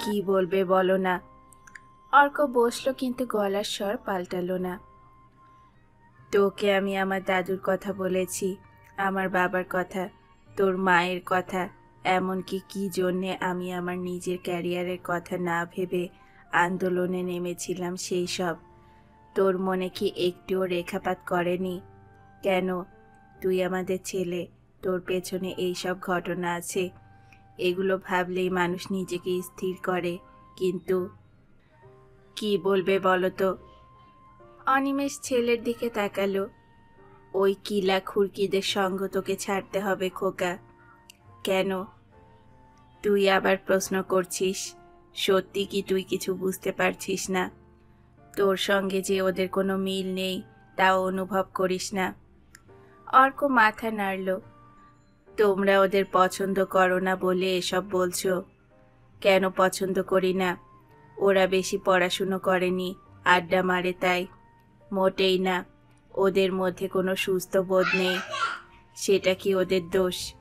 কি বলবে বলো না। অর্ক বসল কিন্তু গলার স্বর পাল্টালো না। তোকে আমি আমার দাদুর কথা বলেছি, আমার বাবার কথা, তোর মায়ের কথা, এমনকি কি জন্যে আমি আমার নিজের ক্যারিয়ারের কথা না ভেবে আন্দোলনে নেমেছিলাম সেই সব। তোর মনে কি একটুও রেখাপাত করেনি? কেন? তুই আমাদের ছেলে, তোর পেছনে এই সব ঘটনা আছে এগুলো ভাবলেই মানুষ নিজেকে স্থির করে। কিন্তু কি বলবে বলো তো অনিমেষ ছেলের দিকে তাকালো। ওই কিলা খুরকিদের সঙ্গ তোকে ছাড়তে হবে, খোকা। কেন? তুই আবার প্রশ্ন করছিস, সত্যি কি তুই কিছু বুঝতে পারছিস না? তোর সঙ্গে যে ওদের কোনো মিল নেই, তাও অনুভব করিস না। অর্ক মাথা নাড়ল। তোমরা ওদের পছন্দ করো না বলে এসব বলছো? কেন পছন্দ করি না? ওরা বেশি পড়াশুনো করেনি, আড্ডা মারে তাই। মোটেই না, ওদের মধ্যে কোনো সুস্থ বোধ নেই। সেটা কি ওদের দোষ?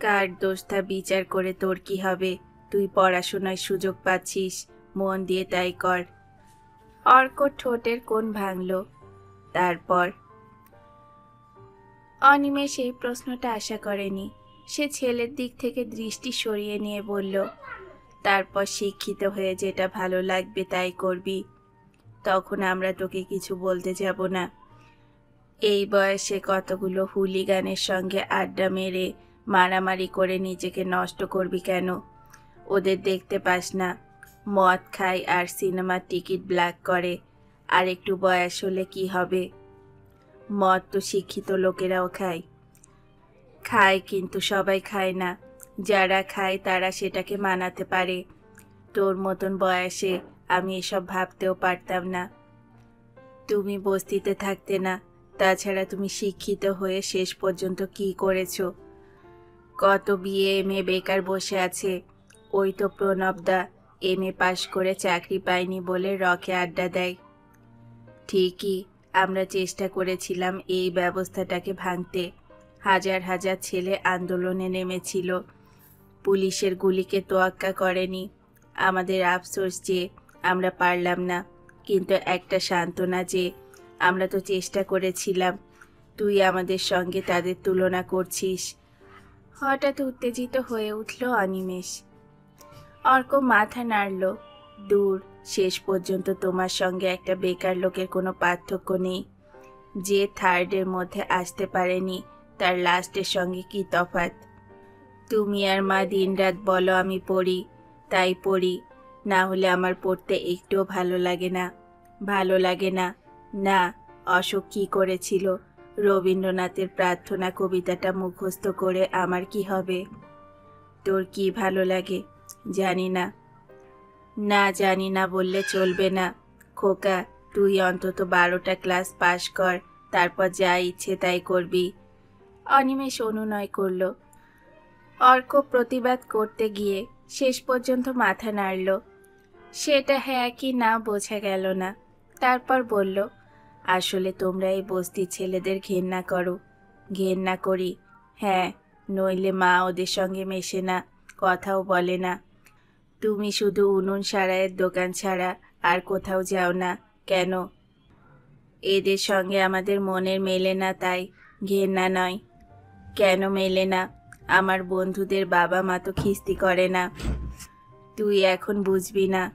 কার দোষ তা বিচার করে তোর কি হবে? তুই পড়াশোনায় সুযোগ পাচ্ছিস, মন দিয়ে তাই কর। অর্ক ঠোঁটের কোন ভাঙল। তারপর অনিমেষ এই প্রশ্নটা আশা করেনি। সে ছেলের দিক থেকে দৃষ্টি সরিয়ে নিয়ে বলল, তারপর শিক্ষিত হয়ে যেটা ভালো লাগবে তাই করবি। তখন আমরা তোকে কিছু বলতে যাব না। এই বয়সে কতগুলো হুলিগানের সঙ্গে আড্ডা মেরে মারামারি করে নিজেকে নষ্ট করবি কেন? ওদের দেখতে পাস না। মদ খায় আর সিনেমার টিকিট ব্ল্যাক করে। আর একটু বয়স হলে কি হবে? মদ তো শিক্ষিত লোকেরাও খায়। খায় কিন্তু সবাই খায় না। যারা খায় তারা সেটাকে মানাতে পারে। তোর মতন বয়সে আমি এসব ভাবতেও পারতাম না। তুমি বস্তিতে থাকতে না, তাছাড়া তুমি শিক্ষিত হয়ে শেষ পর্যন্ত কি করেছ? কত বিয়ে এম এ বেকার বসে আছে। ওই তো প্রণবদা এম এ পাশ করে চাকরি পায়নি বলে রকে আড্ডা দেয়। ঠিকই আমরা চেষ্টা করেছিলাম এই ব্যবস্থাটাকে ভাঙতে। হাজার হাজার ছেলে আন্দোলনে নেমেছিল। পুলিশের গুলিকে তোয়াক্কা করেনি। আমাদের আফসোস যে আমরা পারলাম না, কিন্তু একটা সান্ত্বনা যে আমরা তো চেষ্টা করেছিলাম। তুই আমাদের সঙ্গে তাদের তুলনা করছিস। হঠাৎ উত্তেজিত হয়ে উঠল অনিমেষ। অর্ক মাথা নাড়ল। দূর শেষ পর্যন্ত তোমার সঙ্গে একটা বেকার লোকের কোনো পার্থক্য নেই। যে থার্ডের মধ্যে আসতে পারেনি, তার লাস্টের সঙ্গে কি তফাৎ? তুমি আর মা দিনরাত বলো আমি পড়ি, তাই পড়ি। না হলে আমার পড়তে একটুও ভালো লাগে না। ভালো লাগে না? না, অশোক কি করেছিল? রবীন্দ্রনাথের প্রার্থনা কবিতাটা মুখস্থ করে আমার কি হবে? তোর কি ভালো লাগে? জানি না। না জানি না বললে চলবে না। খোকা, তুই অন্তত বারোটা ক্লাস পাশ কর, তারপর যা ইচ্ছে তাই করবি। অনিমেষ অনুনয় করল। অর্ক প্রতিবাদ করতে গিয়ে শেষ পর্যন্ত মাথা নাড়ল। সেটা হ্যাঁ কি না বোঝা গেল না। তারপর বলল, আসলে তোমরা এই বস্তির ছেলেদের ঘেন্না করো। ঘেন্না করি? হ্যাঁ নইলে মা ওদের সঙ্গে মেশে না, কথাও বলে না। তুমি শুধু উনুন সারাইয়ের দোকান ছাড়া আর কোথাও যাও না, কেন? এদের সঙ্গে আমাদের মনের মেলে না তাই, ঘেন্না নয়। কেন মেলে না? আমার বন্ধুদের বাবা মা তো খিস্তি করে না। তুই এখন বুঝবি না।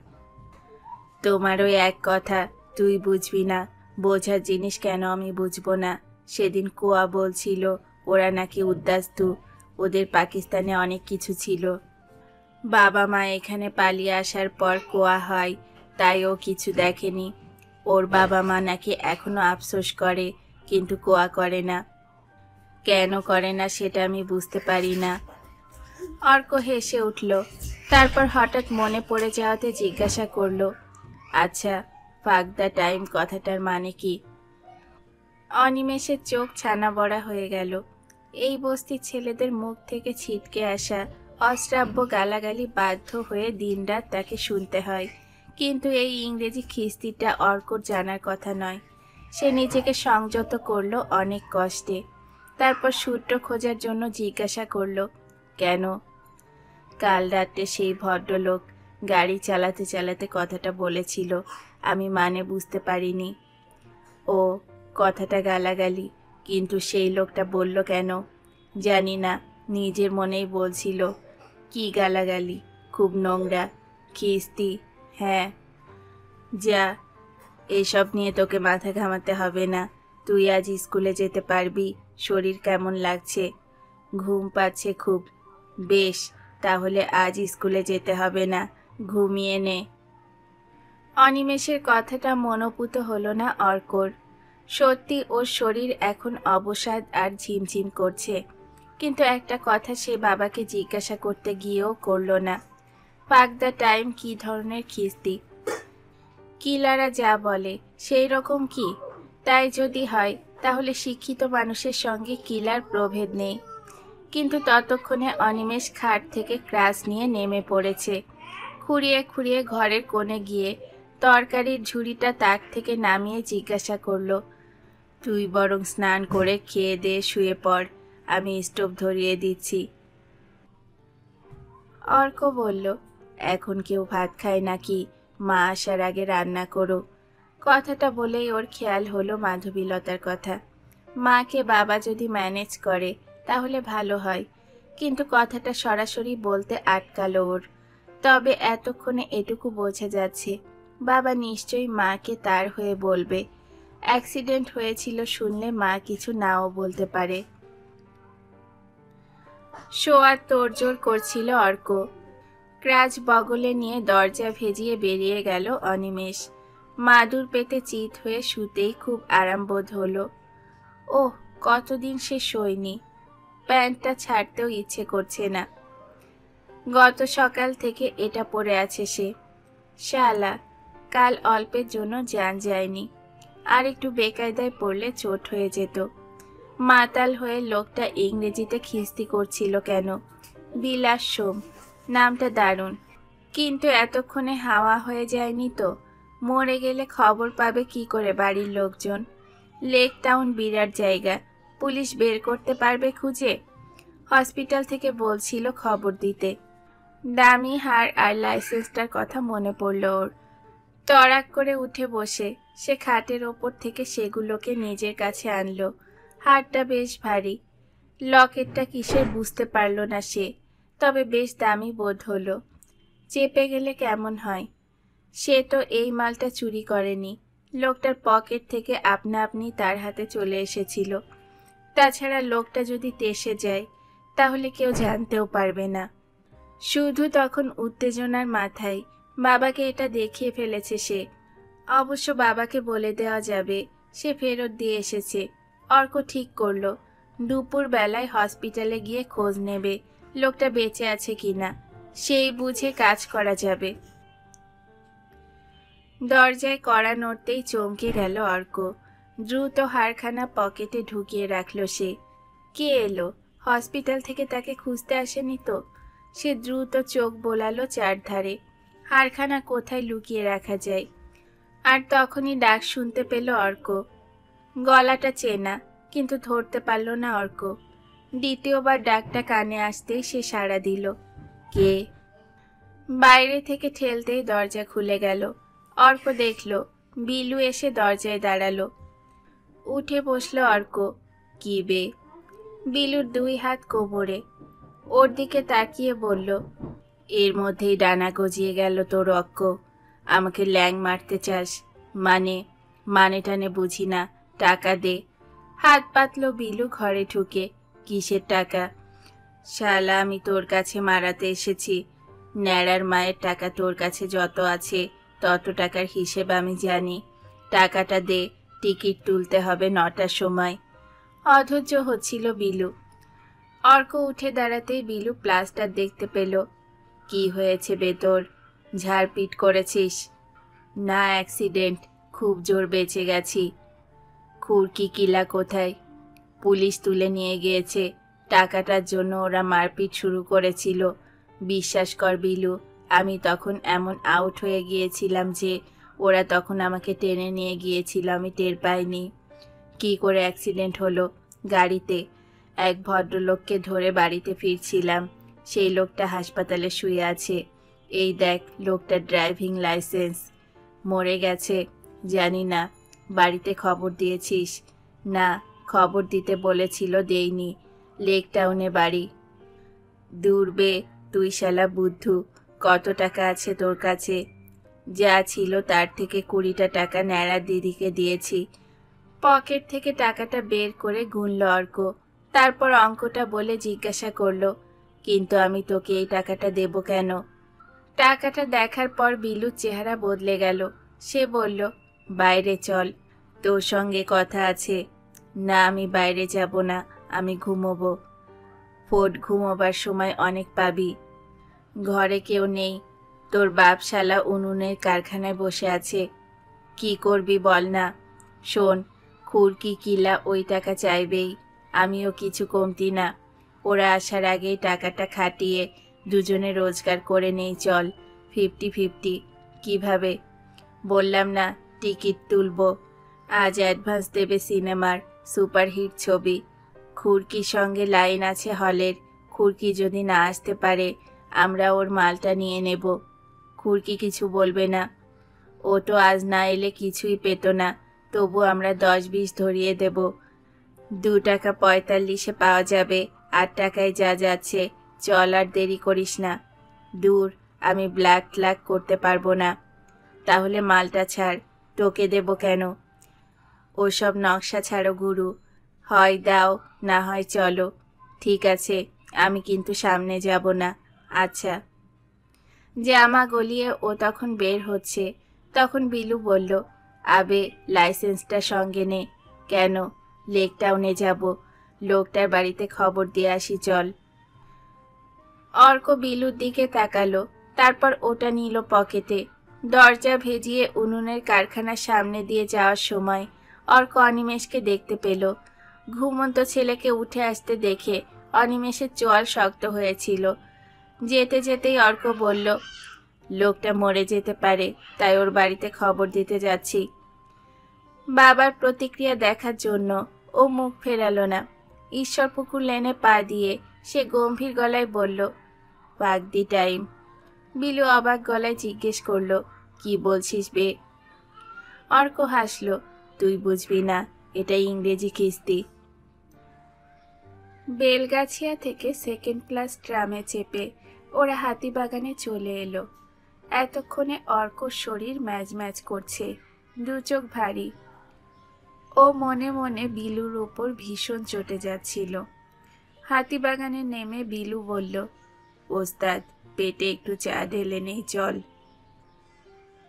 তোমারও এক কথা, তুই বুঝবি না। বোঝার জিনিস কেন আমি বুঝব না? সেদিন কোয়া বলছিল, ওরা নাকি উদ্দাস্তু। ওদের পাকিস্তানে অনেক কিছু ছিল। বাবা মা এখানে পালিয়ে আসার পর কোয়া হয়, তাই ও কিছু দেখেনি। ওর বাবা মা নাকি এখনও আফসোস করে, কিন্তু কোয়া করে না। কেন করে না সেটা আমি বুঝতে পারি না। অর্ক হেসে উঠল। তারপর হঠাৎ মনে পড়ে যাওয়াতে জিজ্ঞাসা করল আচ্ছা ফাক দ্য টাইম কথাটার মানে কি? অনিমেষের চোখ ছানা বড়া হয়ে গেল। এই বস্তির ছেলেদের মুখ থেকে ছিটকে আসা অশ্রাব্য গালাগালি বাধ্য হয়ে দিনরাত তাকে শুনতে হয়। কিন্তু এই ইংরেজি খিস্তিটা অর্কর জানার কথা নয়। সে নিজেকে সংযত করল অনেক কষ্টে। তারপর সূত্র খোঁজার জন্য জিজ্ঞাসা করল, কেন? কাল রাত্রে সেই ভদ্রলোক গাড়ি চালাতে চালাতে কথাটা বলেছিল। আমি মানে বুঝতে পারিনি। ও, কথাটা গালাগালি। কিন্তু সেই লোকটা বলল কেন? জানি না, নিজের মনেই বলছিল। কি গালাগালি, খুব নোংরা, খিস্তি হ্যাঁ। যা, এসব নিয়ে তোকে মাথা ঘামাতে হবে না। তুই আজ স্কুলে যেতে পারবি, শরীর কেমন লাগছে? ঘুম পাচ্ছে খুব। বেশ, তাহলে আজ স্কুলে যেতে হবে না, ঘুমিয়ে নে। অনিমেষের কথাটা মনোপুত হলো না অর্কর। সত্যি ওর শরীর এখন অবসাদ আর ঝিমঝিম করছে। কিন্তু একটা কথা সে বাবাকে জিজ্ঞাসা করতে গিয়েও করল না। পাক দ্য টাইম কি ধরনের খিস্তি? কিলারা যা বলে, সেই রকম কি? তাই যদি হয়, তাহলে শিক্ষিত মানুষের সঙ্গে কিলার প্রভেদ নেই। কিন্তু ততক্ষণে অনিমেষ খাট থেকে ক্রাস নিয়ে নেমে পড়েছে। খুঁড়িয়ে খুঁড়িয়ে ঘরের কোণে গিয়ে তরকারির ঝুড়িটা তাক থেকে নামিয়ে জিজ্ঞাসা করল, তুই বরং স্নান করে খেয়ে দিয়ে শুয়ে পড়। আমি স্টোভ ধরিয়ে দিচ্ছি। অর্ক বলল, এখন কেউ ভাত খায় নাকি? মা আসার আগে রান্না করো। কথাটা বলেই ওর খেয়াল হলো মাধবীলতার কথা। মাকে বাবা যদি ম্যানেজ করে, তাহলে ভালো হয়। কিন্তু কথাটা সরাসরি বলতে আটকালো ওর। তবে এতক্ষণে এটুকু বোঝা যাচ্ছে, বাবা নিশ্চয়ই মাকে তার হয়ে বলবে। অ্যাক্সিডেন্ট হয়েছিল শুনলে মা কিছু নাও বলতে পারে। শোয়ার তোড়জোড় করছিল অর্ক। ক্রাচ বগলে নিয়ে দরজা ভেজিয়ে বেরিয়ে গেল অনিমেষ। মাদুর পেতে চিত হয়ে শুতেই খুব আরাম বোধ হলো। ওহ, কতদিন সে শোয়নি। প্যান্টটা ছাড়তেও ইচ্ছে করছে না। গত সকাল থেকে এটা পরে আছে সে। শালা, কাল অল্পের জন্য যান যায়নি। আর একটু বেকায়দায় পড়লে চোট হয়ে যেত। মাতাল হয়ে লোকটা ইংরেজিতে খিস্তি করছিল কেন? বিলাস সোম, নামটা দারুণ। কিন্তু এতক্ষণে হাওয়া হয়ে যায়নি তো? মরে গেলে খবর পাবে কি করে বাড়ির লোকজন? লেক টাউন বিরাট জায়গা। পুলিশ বের করতে পারবে খুঁজে? হসপিটাল থেকে বলছিল খবর দিতে। দামি হার আর লাইসেন্সটার কথা মনে পড়ল ওর। তড়াক করে উঠে বসে। সে খাটের ওপর থেকে সেগুলোকে নিজের কাছে আনলো। হারটা বেশ ভারী। লকেটটা কিসের বুঝতে পারল না সে, তবে বেশ দামি বোধ হলো। চেপে গেলে কেমন হয়? সে তো এই মালটা চুরি করেনি। লোকটার পকেট থেকে আপনা আপনি তার হাতে চলে এসেছিল। তাছাড়া লোকটা যদি তেসে যায়, তাহলে কেউ জানতেও পারবে না। শুধু তখন উত্তেজনার মাথায় বাবাকে এটা দেখিয়ে ফেলেছে সে। অবশ্য বাবাকে বলে দেওয়া যাবে, সে ফেরত দিয়ে এসেছে। অর্ক ঠিক করল। দুপুর বেলায় হসপিটালে গিয়ে খোঁজ নেবে, লোকটা বেঁচে আছে কিনা। সেই বুঝে কাজ করা যাবে। দরজায় কড়া নড়তেই চমকে গেল অর্ক। দ্রুত হারখানা পকেটে ঢুকিয়ে রাখল সে। কে এলো? হসপিটাল থেকে তাকে খুঁজতে আসেনি তো? সে দ্রুত চোখ বোলালো চারধারে। হারখানা কোথায় লুকিয়ে রাখা যায়? আর তখনই ডাক শুনতে পেল অর্ক। গলাটা চেনা, কিন্তু ধরতে পারল না অর্ক। দ্বিতীয়বার ডাকটা কানে আসতেই সে সাড়া দিল। কে? বাইরে থেকে ঠেলতেই দরজা খুলে গেল। অর্ক দেখল, বিলু এসে দরজায় দাঁড়াল। উঠে বসল অর্ক, কি বে? বিলুর দুই হাত কোমরে। ওর দিকে তাকিয়ে বলল, এর মধ্যেই ডানা গজিয়ে গেল তোর অক্ক। আমাকে ল্যাং মারতে চাস। মানে মানে টানে বুঝি না। টাকা দে। হাত পাতলো বিলু ঘরে ঢুকে। কিসের টাকা? শালা, আমি তোর কাছে মারাতে এসেছি। ন্যাড়ার মায়ের টাকা তোর কাছে যত আছে, তত টাকার হিসেব আমি জানি। টাকাটা দে, টিকিট তুলতে হবে নটার সময়। অধৈর্য হচ্ছিল বিলু। অর্ক উঠে দাঁড়াতেই বিলু প্লাস্টার দেখতে পেল। কি হয়েছে বেতর ঝাড়পিট করেছিস? না, অ্যাক্সিডেন্ট। খুব জোর বেঁচে গেছি। খুরকি কিলা কোথায়? পুলিশ তুলে নিয়ে গিয়েছে। টাকাটার জন্য ওরা মারপিট শুরু করেছিল। বিশ্বাস কর বিলু, আমি তখন এমন আউট হয়ে গিয়েছিলাম যে ওরা তখন আমাকে টেনে নিয়ে গিয়েছিল, আমি টের পাইনি। কি করে অ্যাক্সিডেন্ট হলো? গাড়িতে এক ভদ্রলোককে ধরে বাড়িতে ফিরছিলাম। সেই লোকটা হাসপাতালে শুয়ে আছে। এই দেখ, লোকটার ড্রাইভিং লাইসেন্স মরে গেছে, জানি না বাড়িতে খবর দিয়েছিস? না, খবর দিতে বলেছিল দেইনি। লেক টাউনে বাড়ি। দূরবে তুই শালা বুদ্ধু, কত টাকা আছে তোর কাছে? যা ছিল তার থেকে কুড়িটা টাকা ন্যাড়া দিদিকে দিয়েছি। পকেট থেকে টাকাটা বের করে গুনল অর্ক। তারপর অঙ্কটা বলে জিজ্ঞাসা করল, কিন্তু আমি তোকে এই টাকাটা দেব কেন? টাকাটা দেখার পর বিলুর চেহারা বদলে গেল। সে বলল বাইরে চল, তোর সঙ্গে কথা আছে। না, আমি বাইরে যাব না, আমি ঘুমোবো। ফোট ঘুমোবার সময় অনেক পাবি। ঘরে কেউ নেই। তোর বাপ শালা উনুনের কারখানায় বসে আছে। কি করবি বল না। শোন, খুরকি কিলা ওই টাকা চাইবেই, আমিও কিছু কমতি না। ওরা আসার আগেই টাকাটা খাটিয়ে দুজনে রোজগার করে নেই, চল। Fifty fifty. কীভাবে? বললাম না টিকিট তুলব। আজ অ্যাডভান্স দেবে সিনেমার সুপারহিট ছবি। খুরকির সঙ্গে লাইন আছে হলের। খুরকি যদি না আসতে পারে, আমরা ওর মালটা নিয়ে নেব। খুরকি কিছু বলবে না। ও তো আজ না এলে কিছুই পেত না, তবু আমরা দশ বিশ ধরিয়ে দেব। দু টাকা পঁয়তাল্লিশে পাওয়া যাবে, আট টাকায় যা যাচ্ছে, চল আর দেরি করিস না। দূর, আমি ব্ল্যাক ট্ল্যাক করতে পারব না। তাহলে মালটা ছাড়। তোকে দেব কেন? ওসব নকশা ছাড়ো গুরু। হয় দাও, না হয় চলো। ঠিক আছে, আমি কিন্তু সামনে যাব না। আচ্ছা। জামা গলিয়ে ও তখন বের হচ্ছে। তখন বিলু বলল, আবে, লাইসেন্সটা সঙ্গে নে। কেন? লেক টাউনে যাব। লোকটার বাড়িতে খবর দিয়ে আসি, চল। অর্ক বিলুর দিকে তাকালো। তারপর ওটা নিল পকেটে। দরজা ভেজিয়ে উনুনের কারখানার সামনে দিয়ে যাওয়ার সময় অর্ক অনিমেষকে দেখতে পেল। ঘুমন্ত ছেলেকে উঠে আসতে দেখে অনিমেষের চোয়াল শক্ত হয়েছিল। যেতে যেতেই অর্ক বলল, লোকটা মরে যেতে পারে, তাই ওর বাড়িতে খবর দিতে যাচ্ছি। বাবার প্রতিক্রিয়া দেখার জন্য ও মুখ ফেরালো না। ঈশ্বর পুকুর লেনে পা দিয়ে সে গম্ভীর গলায় বলল দি টাইম বিলু অবাক গলায় জিজ্ঞেস করল, কি বলছিস বে? অর্ক হাসলো, তুই বুঝবি না, এটা ইংরেজি কিস্তি। বেলগাছিয়া থেকে সেকেন্ড ক্লাস ট্রামে চেপে ওরা হাতিবাগানে চলে এলো। এতক্ষণে অর্কর শরীর ম্যাজ ম্যাচ করছে, দু চোখ ভারী। ও মনে মনে বিলুর ওপর ভীষণ চটে যাচ্ছিল। হাতিবাগানে নেমে বিলু বলল, ওস্তাদ পেটে একটু চা ঢেলে নেই, চল।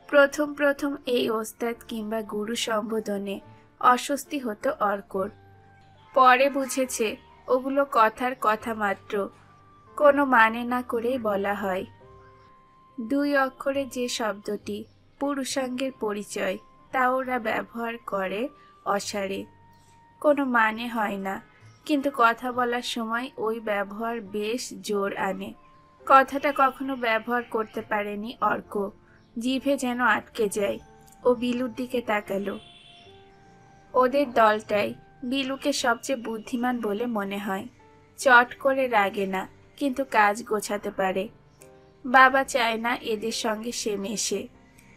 প্রথম প্রথম এই ওস্তাদ কিংবা গুরু সম্বোধনে অস্বস্তি হতো অর্কর। পরে বুঝেছে ওগুলো কথার কথা মাত্র, কোনো মানে না করেই বলা হয়। দুই অক্ষরে যে শব্দটি পুরুষাঙ্গের পরিচয়, তা ওরা ব্যবহার করে অসারে। কোনো মানে হয় না, কিন্তু কথা বলার সময় ওই ব্যবহার বেশ জোর আনে। কথাটা কখনো ব্যবহার করতে পারেনি অর্ক। জিভে যেন আটকে যায়। ও বিলুর দিকে তাকালো। ওদের দলটাই বিলুকে সবচেয়ে বুদ্ধিমান বলে মনে হয়। চট করে রাগে না, কিন্তু কাজ গোছাতে পারে। বাবা চায় না এদের সঙ্গে সে মেশে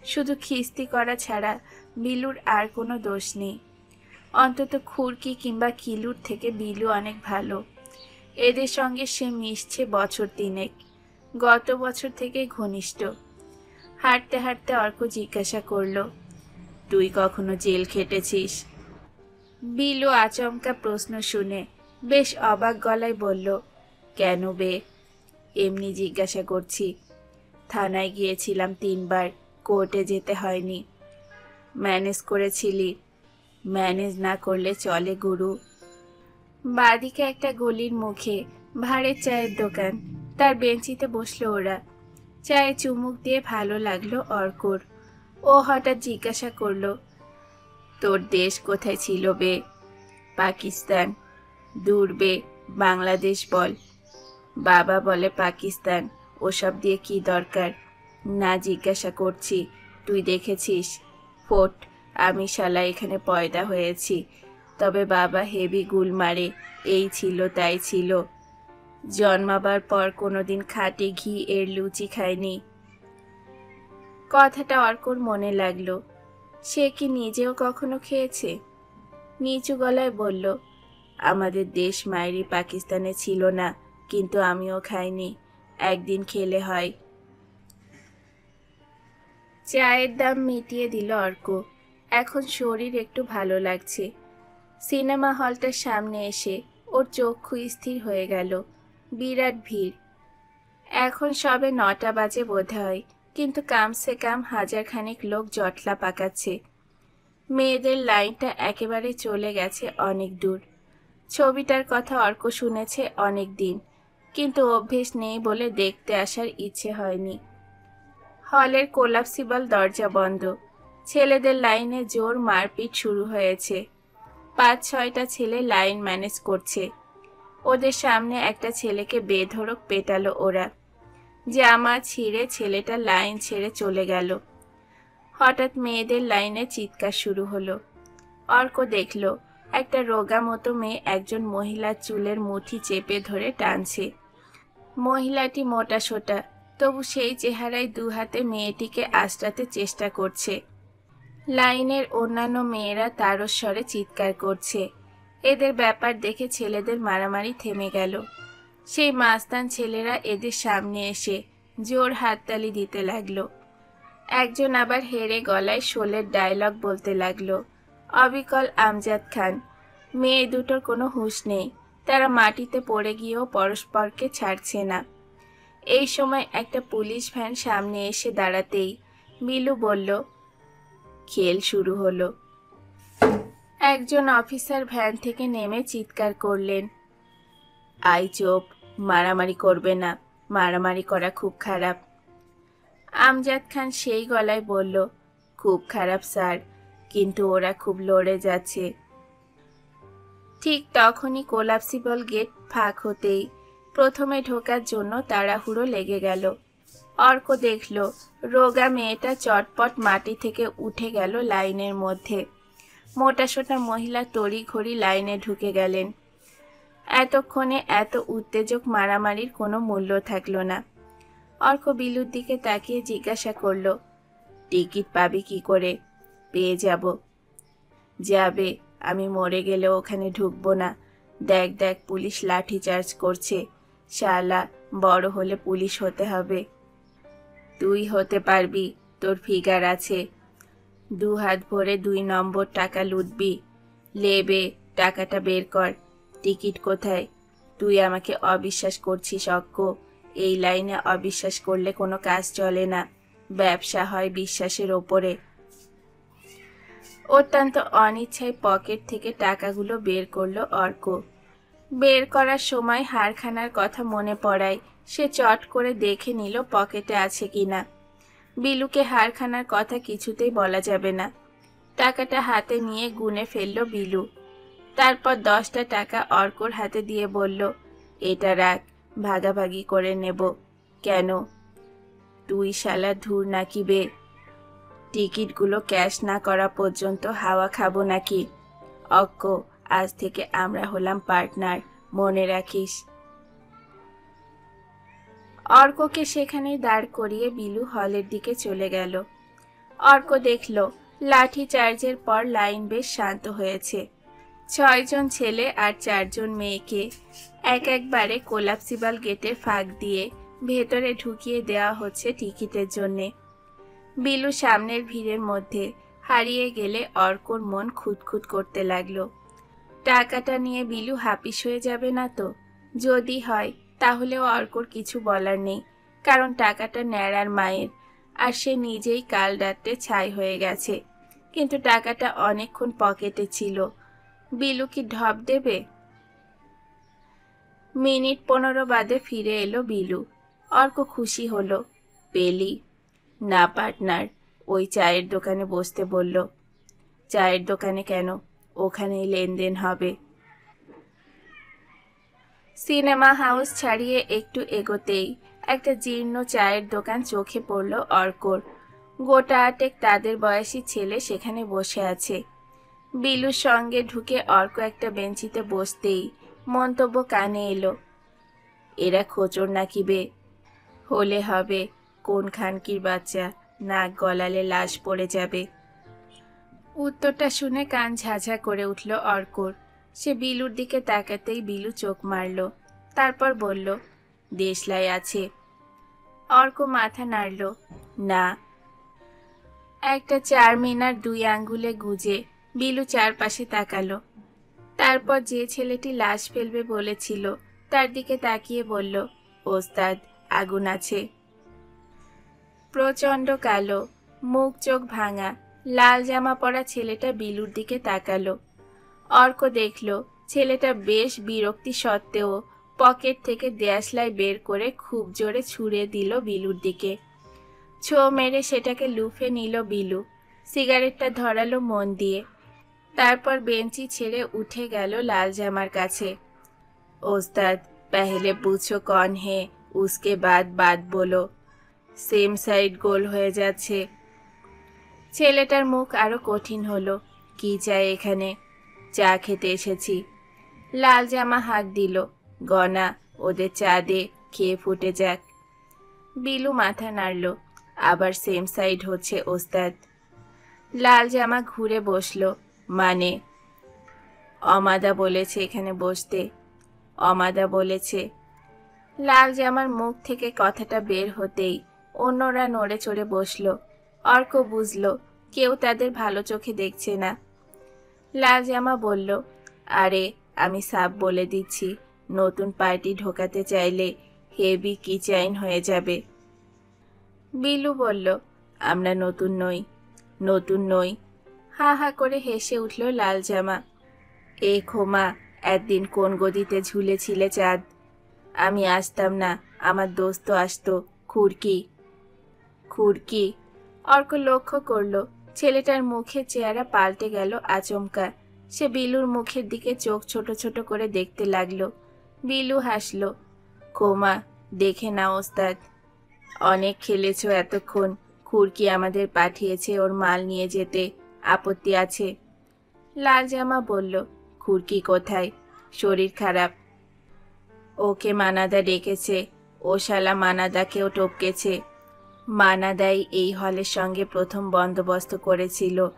শুধু খিস্তি করা ছাড়া বিলুর আর কোনো দোষ নেই। অন্তত খুরকি কিংবা কিলুর থেকে বিলু অনেক ভালো। এদের সঙ্গে সে মিশছে বছর তিনেক। গত বছর থেকে ঘনিষ্ঠ। হাঁটতে হাঁটতে অর্ক জিজ্ঞাসা করল, তুই কখনো জেল খেটেছিস? বিলু আচমকা প্রশ্ন শুনে বেশ অবাক গলায় বলল, কেন বে? এমনি জিজ্ঞাসা করছি। থানায় গিয়েছিলাম তিনবার, কোর্টে যেতে হয়নি। ম্যানেজ করেছিলি, ম্যানেজ না করলে চলে গুরু। বাদিকে একটা গলির মুখে ভাড়ের চায়ের দোকান তার বেঞ্চিতে বসল ওরা। চায়ে চুমুক দিয়ে ভালো লাগল অর্কর। ও হঠাৎ জিজ্ঞাসা করল, তোর দেশ কোথায় ছিল বে? পাকিস্তান। দূর বে, বাংলাদেশ বল। বাবা বলে পাকিস্তান, ওসব দিয়ে কি দরকার? না, জিজ্ঞাসা করছি, তুই দেখেছিস? ফোট, আমি শালা এখানে পয়দা হয়েছি, তবে বাবা হেভি গুল মারে, এই ছিল, তাই ছিল। জন্মাবার পর কোনোদিন খাটে ঘি এর লুচি খায়নি। কথাটা অর্কর মনে লাগল। সে কি নিজেও কখনো খেয়েছে? নিচু গলায় বলল, আমাদের দেশ মায়েরি পাকিস্তানে ছিল না, কিন্তু আমিও খাইনি। একদিন খেলে হয়। চায়ের দাম মিটিয়ে দিল অর্ক। এখন শরীর একটু ভালো লাগছে। সিনেমা হলটার সামনে এসে ওর চক্ষু স্থির হয়ে গেল। বিরাট ভিড়। এখন সবে নটা বাজে বোধ হয় কিন্তু কামসে কাম হাজার খানেক লোক জটলা পাকাচ্ছে। মেয়েদের লাইনটা একেবারে চলে গেছে অনেক দূর। ছবিটার কথা অর্ক শুনেছে অনেক দিন, কিন্তু অভ্যেস নেই বলে দেখতে আসার ইচ্ছে হয়নি। হলের কোলাপসিবল দরজা বন্ধ, ছেলেদের লাইনে জোর মারপিট শুরু হয়েছে। পাঁচ ছয়টা ছেলে লাইন ম্যানেজ করছে। ওদের সামনে একটা ছেলেকে বেধড়ক পেটালো ওরা। জামা ছিঁড়ে ছেলেটা লাইন ছেড়ে চলে গেল। হঠাৎ মেয়েদের লাইনে চিৎকার শুরু হলো। অর্ক দেখল, একটা রোগা মতো মেয়ে একজন মহিলার চুলের মুঠি চেপে ধরে টানছে। মহিলাটি মোটা সোটা, তবু সেই চেহারায় দু হাতে মেয়েটিকে আশ্রাতে চেষ্টা করছে। লাইনের অন্যান্য মেয়েরা তারস্বরে চিৎকার করছে। এদের ব্যাপার দেখে ছেলেদের মারামারি থেমে গেল। সেই মাস্তান ছেলেরা এদের সামনে এসে জোর হাততালি দিতে লাগল। একজন আবার হেরে গলায় শোলের ডায়লগ বলতে লাগল, অবিকল আমজাদ খান, মেয়ে দুটোর কোনো হুঁশ নেই। তারা মাটিতে পড়ে গিয়েও পরস্পরকে ছাড়ছে না। এই সময় একটা পুলিশ ভ্যান সামনে এসে দাঁড়াতেই বিলু বলল, খেল শুরু হলো। একজন অফিসার ভ্যান থেকে নেমে চিৎকার করলেন। আই চোপ, মারামারি করবে না, মারামারি করা খুব খারাপ। আমজাদ খান সেই গলায় বলল, খুব খারাপ স্যার, কিন্তু ওরা খুব লড়ে যাচ্ছে। ঠিক তখনই কোলাপসিবল গেট ফাঁক হতেই প্রথমে ঢোকার জন্য তাড়াহুড়ো লেগে গেল। অর্ক দেখল, রোগা মেয়েটা চটপট মাটি থেকে উঠে গেল লাইনের মধ্যে। মোটাসোটা মহিলা তড়ি ঘড়ি লাইনে ঢুকে গেলেন। এতক্ষণে এত উত্তেজক মারামারির কোনো মূল্য থাকল না। অর্ক বিলুর দিকে তাকিয়ে জিজ্ঞাসা করল, টিকিট পাবি কি করে? পেয়ে যাব। যাবে, আমি মরে গেলে ওখানে ঢুকবো না। দেখ দেখ, পুলিশ লাঠি চার্জ করছে। শালা, বড় হলে পুলিশ হতে হবে। তুই হতে পারবি, তোর ফিগার আছে। দু হাত ভরে দুই নম্বর টাকা লুটবি। লেবে টাকাটা বের কর। টিকিট কোথায়? তুই আমাকে অবিশ্বাস করছিস অক্ক এই লাইনে অবিশ্বাস করলে কোনো কাজ চলে না। ব্যবসা হয় বিশ্বাসের ওপরে। অত্যন্ত অনিচ্ছায় পকেট থেকে টাকাগুলো বের করল অর্ক। বের করার সময় হারখানার কথা মনে পড়ায় সে চট করে দেখে নিল পকেটে আছে কিনা। বিলুকে হারখানার কথা কিছুতেই বলা যাবে না। টাকাটা হাতে নিয়ে গুনে ফেলল বিলু। তারপর দশটা টাকা অর্কর হাতে দিয়ে বলল, এটা রাখ, ভাগাভাগি করে নেব। কেন? তুই শালা ধুর নাকি বে? টিকিটগুলো ক্যাশ না করা পর্যন্ত হাওয়া খাব নাকি? অক্ক, আজ থেকে আমরা হলাম পার্টনার, মনে রাখিস। অর্ককে সেখানে দাঁড় করিয়ে বিলু হলের দিকে চলে গেল। অর্ক দেখল, লাঠি চার্জের পর লাইন বেশ শান্ত হয়েছে। ছয়জন ছেলে আর চারজন মেয়েকে এক একবারে কোলাপসিবাল গেটের ফাঁক দিয়ে ভেতরে ঢুকিয়ে দেওয়া হচ্ছে টিকিটের জন্যে। বিলু সামনের ভিড়ের মধ্যে হারিয়ে গেলে অর্কর মন খুঁতখুত করতে লাগল। টাকাটা নিয়ে বিলু হাপিস হয়ে যাবে না তো? যদি হয় তাহলেও অর্কর কিছু বলার নেই, কারণ টাকাটা ন্যাড়ার মায়ের, আর সে নিজেই কাল রাত্রে ছাই হয়ে গেছে। কিন্তু টাকাটা অনেকক্ষণ পকেটে ছিল। বিলু কি ঢপ দেবে? মিনিট পনেরো বাদে ফিরে এলো বিলু। অর্ক খুশি হলো। পেলি, না পার্টনার, ওই চায়ের দোকানে বসতে বলল, চায়ের দোকানে কেন? ওখানেই লেনদেন হবে। সিনেমা হাউস ছাড়িয়ে একটু এগোতেই একটা জীর্ণ চায়ের দোকান চোখে পড়ল অর্কর। গোটা আটেক তাদের বয়সী ছেলে সেখানে বসে আছে। বিলুর সঙ্গে ঢুকে অর্ক একটা বেঞ্চিতে বসতেই মন্তব্য কানে এলো, এরা খোচর নাকি বে? হলে হবে, কোন খানকির বাচ্চা? নাক গলালে লাশ পড়ে যাবে। উত্তরটা শুনে কান ঝাঝা করে উঠল অর্কর। সে বিলুর দিকে তাকাতেই বিলু চোখ মারল, তারপর বলল, দেশলাই আছে। অর্ক মাথা নাড়ল, না। একটা চার মিনার দুই আঙ্গুলে গুজে বিলু চারপাশে তাকালো। তারপর যে ছেলেটি লাশ ফেলবে বলেছিল, তার দিকে তাকিয়ে বলল, ওস্তাদ, আগুন আছে। প্রচণ্ড কালো, মুখ চোখ ভাঙা, লাল জামা পরা ছেলেটা বিলুর দিকে তাকালো। অর্ক দেখল, ছেলেটা বেশ বিরক্তি সত্ত্বেও পকেট থেকে দেয়াশলাই বের করে খুব জোরে ছুঁড়ে দিল বিলুর দিকে। ছো মেরে সেটাকে লুফে নিল বিলু। সিগারেটটা ধরালো মন দিয়ে। তারপর বেঞ্চি ছেড়ে উঠে গেল লাল জামার কাছে। ওস্তাদ পেহলে পুছো কন হে, উসকে বাদ বাদ বলো। সেম সাইড গোল হয়ে যাচ্ছে। ছেলেটার মুখ আরও কঠিন হলো। কি চাই এখানে? চা খেতে এসেছি। লাল জামা হাঁক দিল। গনা ওদের চা দে খেয়ে ফুটে যাক। বিলু মাথা নাড়ল। আবার সেম সাইড হচ্ছে ওস্তাদ। লাল জামা ঘুরে বসল। মানে? অমাদা বলেছে এখানে বসতে। অমাদা বলেছে। লাল জামার মুখ থেকে কথাটা বের হতেই অন্যরা নড়ে চড়ে বসল। অর্ক বুঝলো, কেউ তাদের ভালো চোখে দেখছে না। লাল জামা বলল, আরে, আমি সাপ বলে দিচ্ছি। নতুন পার্টি ঢোকাতে চাইলে হেভি কিচাইন হয়ে যাবে। বিলু বলল, আমরা নতুন নই নতুন নই। হা হা করে হেসে উঠল লাল জামা। এ খোমা, একদিন কোন গদিতে ঝুলেছিলে চাঁদ? আমি আসতাম না, আমার দোস্ত আসতো, খুরকি। খুরকি। অর্ক লক্ষ্য করল ছেলেটার মুখে চেহারা পাল্টে গেল আচমকা। সে বিলুর মুখের দিকে চোখ ছোট ছোট করে দেখতে লাগল। বিলু হাসলো, কোমা, দেখে না ওস্তাদ। অনেক খেলেছ এতক্ষণ। খুরকি আমাদের পাঠিয়েছে ওর মাল নিয়ে যেতে। আপত্তি আছে? লাল জামা বলল, খুরকি কোথায়? শরীর খারাপ। ওকে মানাদা ডেকেছে। ও শালা মানাদাকেও টপকেছে। মানাদাই এই হলের সঙ্গে প্রথম বন্দোবস্ত করেছিল।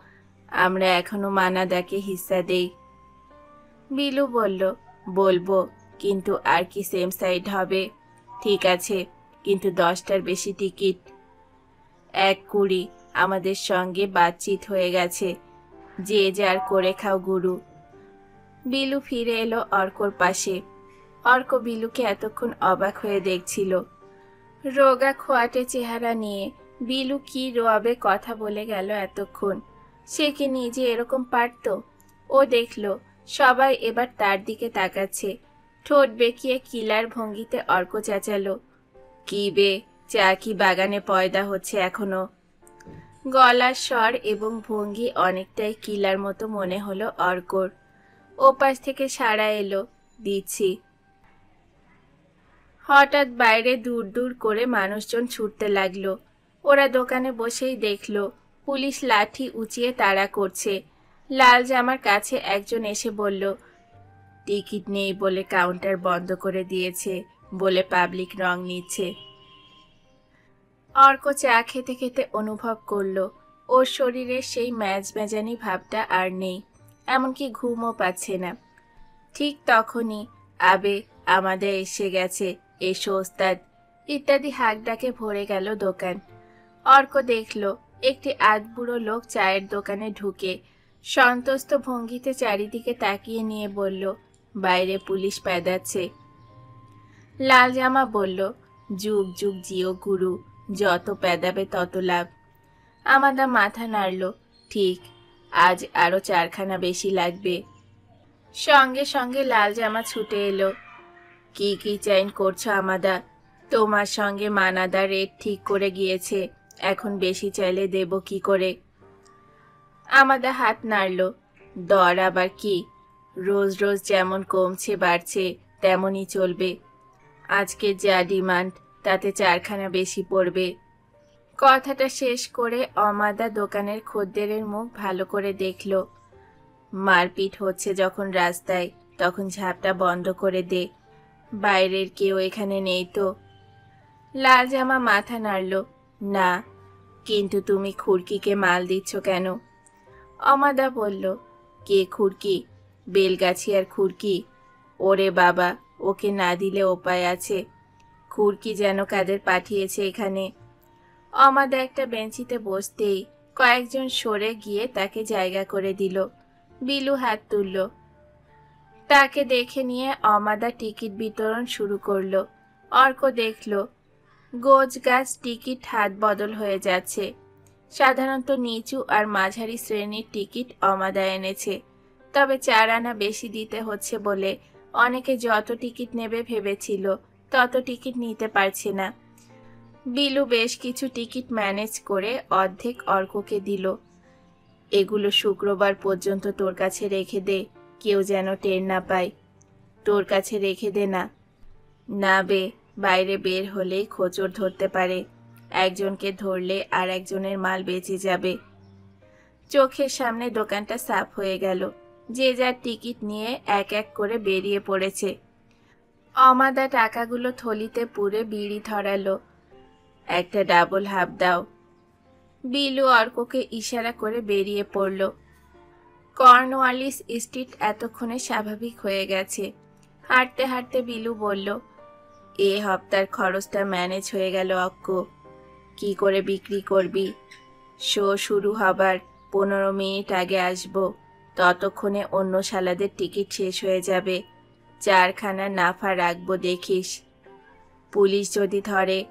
আমরা এখনও মানাদাকে হিস্সা দেই। বিলু বলল, বলব, কিন্তু আর কি সেম সাইড হবে? ঠিক আছে, কিন্তু দশটার বেশি টিকিট। এক কুড়ি, আমাদের সঙ্গে বাতচিত হয়ে গেছে। যে যার করে খাও গুরু। বিলু ফিরে এলো অর্কর পাশে। অর্ক বিলুকে এতক্ষণ অবাক হয়ে দেখছিল। রোগা খোয়াটে চেহারা নিয়ে বিলু কি রোয়াবে কথা বলে গেল এতক্ষণ। সে কি নিজে এরকম পারত? ও দেখল, সবাই এবার তার দিকে তাকাচ্ছে। ঠোঁট বেঁকিয়ে কিলার ভঙ্গিতে অর্ক চেঁচালো, কি বে, চা কি বাগানে পয়দা হচ্ছে এখনও? গলার স্বর এবং ভঙ্গি অনেকটাই কিলার মতো মনে হলো অর্কর। ওপাশ থেকে সাড়া এলো, দিচ্ছি। হঠাৎ বাইরে দূর দূর করে মানুষজন ছুটতে লাগল। ওরা দোকানে বসেই দেখল, পুলিশ লাঠি উঁচিয়ে তাড়া করছে। লাল জামার কাছে একজন এসে বলল, টিকিট নেই বলে কাউন্টার বন্ধ করে দিয়েছে বলে পাবলিক রং নিচ্ছে। অর্ক চা খেতে খেতে অনুভব করল, ওর শরীরে সেই ম্যাজ ম্যাজানি ভাবটা আর নেই, এমনকি ঘুমও পাচ্ছে না। ঠিক তখনই আবে আমাদের এসে গেছে এসো ওস্তাদ ইত্যাদি হাক ডাকে ভরে গেল দোকান। অর্ক দেখল, একটি আধবুড়ো লোক চায়ের দোকানে ঢুকে। সন্তস্ত ভঙ্গিতে চারিদিকে তাকিয়ে নিয়ে বলল, বাইরে পুলিশ পেদাচ্ছে। লাল জামা বলল, যুগ যুগ জিও গুরু, যত পেদাবে তত লাভ। আমাদা মাথা নাড়ল, ঠিক, আজ আরও চারখানা বেশি লাগবে। সঙ্গে সঙ্গে লাল জামা ছুটে এলো। কি কি চাইন করছ আমাদা? তোমার সঙ্গে মানাদা রেট ঠিক করে গিয়েছে। এখন বেশি চাইলে দেব কি করে? আমাদা হাত নাড়ল। দর আবার কি? রোজ রোজ যেমন কমছে, বাড়ছে, তেমনই চলবে। আজকে যা ডিমান্ড তাতে চারখানা বেশি পড়বে। কথাটা শেষ করে অমাদা দোকানের খদ্দেরের মুখ ভালো করে দেখল। মারপিট হচ্ছে যখন রাস্তায়, তখন ঝাপটা বন্ধ করে দে। বাইরের কেউ এখানে নেই তো। লাল জামা মাথা নাড়ল। না, কিন্তু তুমি খুরকিকে মাল দিচ্ছ কেন? অমাদা বলল, কে খুরকি? বেলগাছি আর খুরকি? ওরে বাবা, ওকে না দিলে উপায় আছে। খুরকি যেন কাদের পাঠিয়েছে এখানে? অমাদা একটা বেঞ্চিতে বসতেই কয়েকজন সরে গিয়ে তাকে জায়গা করে দিল। বিলু হাত তুলল। তাকে দেখে নিয়ে অমাদা টিকিট বিতরণ শুরু করল। অর্ক দেখল, গোজ গাছ টিকিট হাত বদল হয়ে যাচ্ছে। সাধারণত নিচু আর মাঝারি শ্রেণির টিকিট অমাদা এনেছে, তবে চার আনা বেশি দিতে হচ্ছে বলে অনেকে যত টিকিট নেবে ভেবেছিল, তত টিকিট নিতে পারছে না। বিলু বেশ কিছু টিকিট ম্যানেজ করে অর্ধেক অর্ককে দিল, এগুলো শুক্রবার পর্যন্ত তোর কাছে রেখে দে কেউ যেন টের না পায়। তোর কাছে রেখে দে না। না বে, বাইরে বের হলেই খোঁচর ধরতে পারে। একজনকে ধরলে আর একজনের মাল বেঁচে যাবে। চোখের সামনে দোকানটা সাফ হয়ে গেল। যে যার টিকিট নিয়ে এক এক করে বেরিয়ে পড়েছে। অমাদা টাকাগুলো থলিতে পুরে বিড়ি ধরালো। একটা ডাবল হাফ দাও। বিলু অর্ককে ইশারা করে বেরিয়ে পড়ল। কর্নওয়ালিস স্ট্রিট এতক্ষণে স্বাভাবিক হয়ে গেছে। হাঁটতে হাঁটতে বিলু বলল, এ হপ্তার খরচটা ম্যানেজ হয়ে গেল অক্ক। কি করে বিক্রি করবি? শো শুরু হবার পনেরো মিনিট আগে আসব। ততক্ষণে অন্য শালাদের টিকিট শেষ হয়ে যাবে। চারখানা নাফা রাখব, দেখিস। পুলিশ যদি ধরে,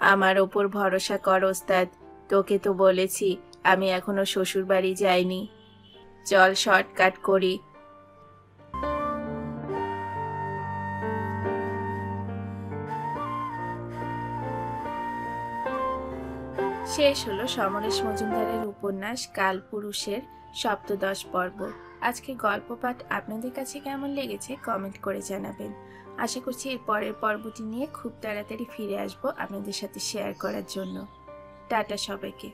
আমার ওপর ভরসা কর ওস্তাদ। তোকে তো বলেছি, আমি এখনও শ্বশুর বাড়ি যাইনি। চল শর্টকাট করি। শেষ হলো সমরেশ মজুমদারের উপন্যাস কালপুরুষের সপ্তদশ পর্ব। আজকে গল্প পাঠ আপনাদের কাছে কেমন লেগেছে কমেন্ট করে জানাবেন। আশা করছি এর পরের পর্বটি নিয়ে খুব তাড়াতাড়ি ফিরে আসব আপনাদের সাথে শেয়ার করার জন্য। টাটা সবাইকে।